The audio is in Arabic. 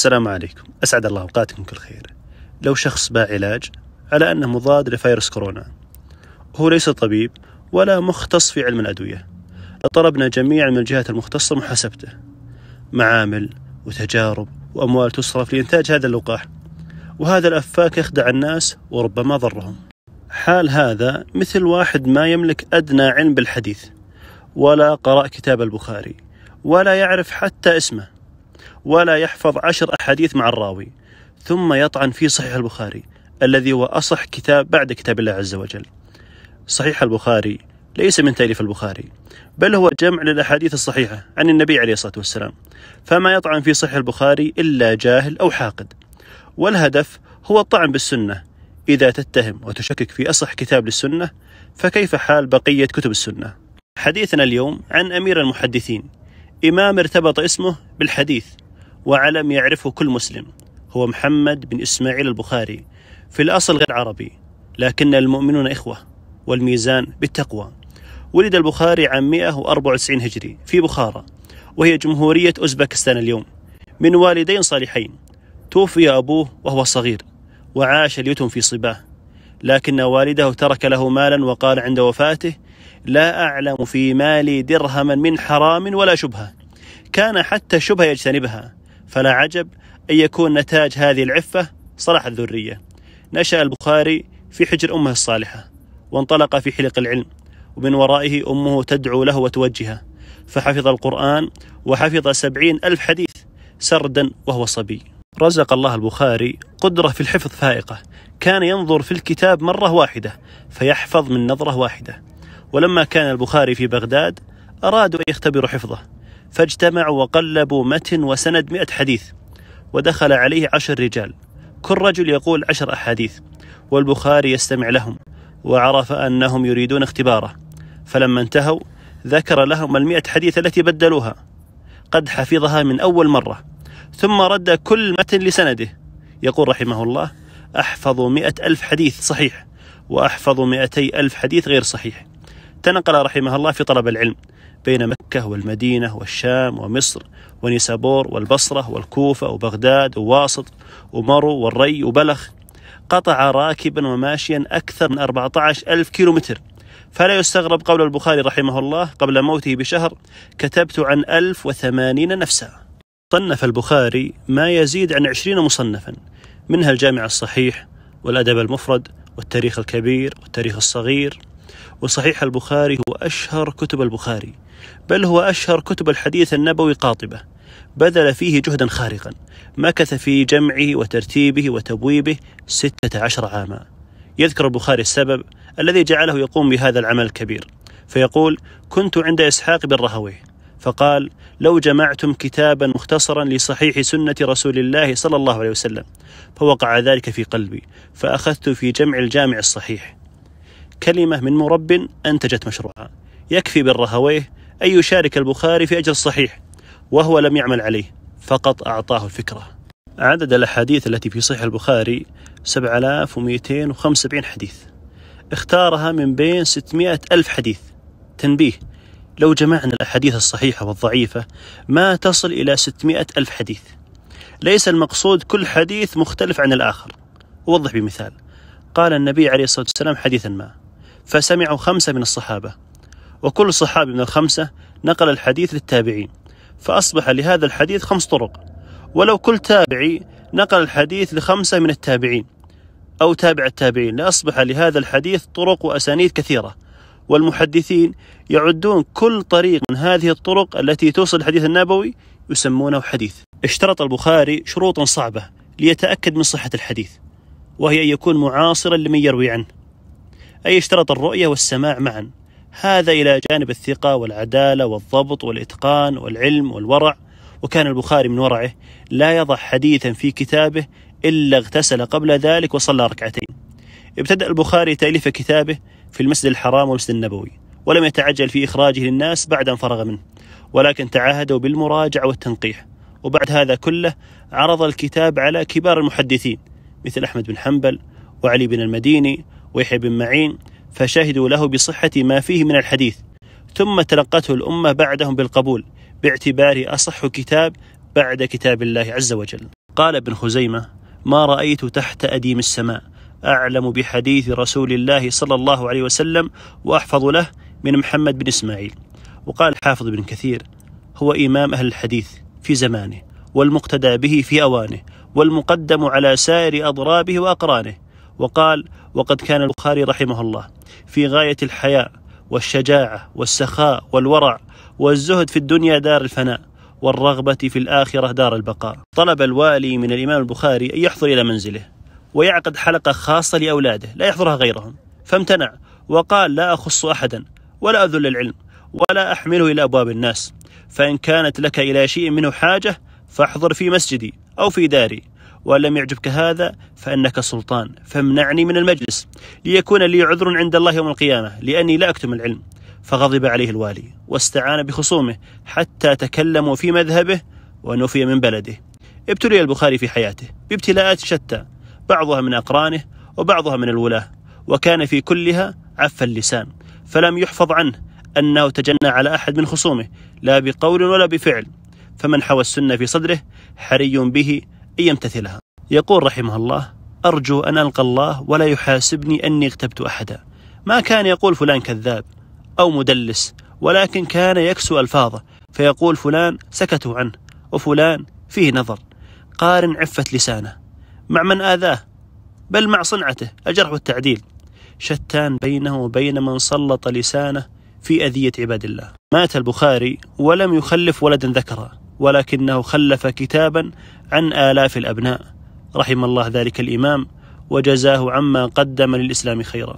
السلام عليكم. أسعد الله أوقاتكم كل خير. لو شخص باع علاج على أنه مضاد لفيروس كورونا هو ليس طبيب ولا مختص في علم الأدوية. طلبنا جميعا من الجهات المختصة محاسبته. معامل وتجارب وأموال تصرف لإنتاج هذا اللقاح. وهذا الأفاك يخدع الناس وربما ضرهم. حال هذا مثل واحد ما يملك أدنى علم بالحديث ولا قرأ كتاب البخاري ولا يعرف حتى اسمه. ولا يحفظ عشر أحاديث مع الراوي ثم يطعن في صحيح البخاري الذي هو أصح كتاب بعد كتاب الله عز وجل. صحيح البخاري ليس من تأليف البخاري بل هو جمع للأحاديث الصحيحة عن النبي عليه الصلاة والسلام. فما يطعن في صحيح البخاري إلا جاهل أو حاقد. والهدف هو الطعن بالسنة. إذا تتهم وتشكك في أصح كتاب للسنة فكيف حال بقية كتب السنة؟ حديثنا اليوم عن أمير المحدثين. إمام ارتبط اسمه بالحديث. وعلم يعرفه كل مسلم. هو محمد بن إسماعيل البخاري في الأصل غير عربي لكن المؤمنون إخوة والميزان بالتقوى. ولد البخاري عام 194 هجري في بخارى وهي جمهورية أوزبكستان اليوم. من والدين صالحين. توفي أبوه وهو صغير وعاش اليتم في صباه. لكن والده ترك له مالا وقال عند وفاته لا أعلم في مالي درهما من حرام ولا شبهة. كان حتى الشبهة يجتنبها. فلا عجب أن يكون نتاج هذه العفة صلاح الذرية. نشأ البخاري في حجر أمه الصالحة وانطلق في حلق العلم ومن ورائه أمه تدعو له وتوجهه. فحفظ القرآن وحفظ سبعين ألف حديث سردا وهو صبي. رزق الله البخاري قدرة في الحفظ فائقة. كان ينظر في الكتاب مرة واحدة فيحفظ من نظرة واحدة. ولما كان البخاري في بغداد أرادوا أن يختبروا حفظه. فاجتمعوا وقلبوا متن وسند مئة حديث ودخل عليه عشر رجال. كل رجل يقول عشر أحاديث والبخاري يستمع لهم وعرف أنهم يريدون اختباره. فلما انتهوا ذكر لهم المئة حديث التي بدلوها. قد حفظها من أول مرة ثم رد كل متن لسنده. يقول رحمه الله أحفظ مئة ألف حديث صحيح وأحفظ مئتي ألف حديث غير صحيح. تنقل رحمه الله في طلب العلم. بين مكة والمدينة والشام ومصر ونيسابور والبصرة والكوفة وبغداد وواسط ومرو والري وبلخ. قطع راكبا وماشيا أكثر من 14 ألف كيلو متر فلا يستغرب قول البخاري رحمه الله قبل موته بشهر كتبت عن ألف وثمانين نفسا صنف البخاري ما يزيد عن عشرين مصنفا منها الجامع الصحيح والأدب المفرد والتاريخ الكبير والتاريخ الصغير. وصحيح البخاري هو أشهر كتب البخاري. بل هو أشهر كتب الحديث النبوي قاطبة. بذل فيه جهدا خارقا. مكث في جمعه وترتيبه وتبويبه ستة عشر عاما. يذكر البخاري السبب الذي جعله يقوم بهذا العمل الكبير. فيقول كنت عند إسحاق بن رهويه فقال لو جمعتم كتابا مختصرا لصحيح سنة رسول الله صلى الله عليه وسلم فوقع ذلك في قلبي فأخذت في جمع الجامع الصحيح. كلمة من مرب أنتجت مشروعا. يكفي بالرهويه أن يشارك البخاري في أجر الصحيح وهو لم يعمل عليه فقط أعطاه الفكرة. عدد الأحاديث التي في صحيح البخاري 7275 حديث. اختارها من بين 600 ألف حديث. تنبيه لو جمعنا الأحاديث الصحيحة والضعيفة ما تصل إلى 600 ألف حديث. ليس المقصود كل حديث مختلف عن الآخر. أوضح بمثال قال النبي عليه الصلاة والسلام حديثا ما فسمعوا خمسة من الصحابة. وكل صحابي من الخمسة نقل الحديث للتابعين فأصبح لهذا الحديث خمس طرق. ولو كل تابعي نقل الحديث لخمسة من التابعين أو تابع التابعين لأصبح لهذا الحديث طرق وأسانيد كثيرة. والمحدثين يعدون كل طريق من هذه الطرق التي توصل الحديث النبوي يسمونه حديث. اشترط البخاري شروطا صعبة ليتأكد من صحة الحديث وهي أن يكون معاصرا لمن يروي عنه. أي اشترط الرؤية والسماع معا. هذا إلى جانب الثقة والعدالة والضبط والإتقان والعلم والورع. وكان البخاري من ورعه لا يضع حديثا في كتابه إلا اغتسل قبل ذلك وصلى ركعتين. ابتدأ البخاري تأليف كتابه في المسجد الحرام والمسجد النبوي ولم يتعجل في إخراجه للناس بعد أن فرغ منه ولكن تعاهدوا بالمراجعة والتنقيح. وبعد هذا كله عرض الكتاب على كبار المحدثين مثل أحمد بن حنبل وعلي بن المديني ويحيى بن معين فشهدوا له بصحة ما فيه من الحديث. ثم تلقته الأمة بعدهم بالقبول باعتباره أصح كتاب بعد كتاب الله عز وجل. قال ابن خزيمة ما رأيت تحت أديم السماء. أعلم بحديث رسول الله صلى الله عليه وسلم وأحفظ له من محمد بن إسماعيل. وقال حافظ بن كثير هو إمام أهل الحديث في زمانه والمقتدى به في أوانه والمقدم على سائر أضرابه وأقرانه. وقال وقد كان البخاري رحمه الله في غاية الحياء والشجاعة والسخاء والورع والزهد في الدنيا دار الفناء والرغبة في الآخرة دار البقاء طلب الوالي من الإمام البخاري أن يحضر إلى منزله ويعقد حلقة خاصة لأولاده لا يحضرها غيرهم فامتنع وقال لا أخص أحدا ولا أذل العلم ولا أحمله إلى أبواب الناس فإن كانت لك إلى شيء منه حاجة فاحضر في مسجدي أو في داري وأن لم يعجبك هذا فإنك سلطان. فامنعني من المجلس. ليكون لي عذر عند الله يوم القيامة لأني لا أكتم العلم. فغضب عليه الوالي واستعان بخصومه حتى تكلموا في مذهبه ونفي من بلده. ابتلي البخاري في حياته بابتلاءات شتى بعضها من أقرانه وبعضها من الولاة وكان في كلها عف اللسان. فلم يحفظ عنه أنه تجنى على أحد من خصومه لا بقول ولا بفعل. فمن حوى السنة في صدره حري به يمتثلها. يقول رحمه الله أرجو أن ألقى الله ولا يحاسبني أني اغتبت أحدا. ما كان يقول فلان كذاب أو مدلس ولكن كان يكسو ألفاظه فيقول فلان سكتوا عنه وفلان فيه نظر. قارن عفة لسانه. مع من آذاه؟ بل مع صنعته الجرح والتعديل شتان بينه وبين من سلط لسانه في أذية عباد الله. مات البخاري ولم يخلف ولدا ذكرا ولكنه خلف كتابا عن آلاف الأبناء. رحم الله ذلك الإمام وجزاه عما قدم للإسلام خيرا.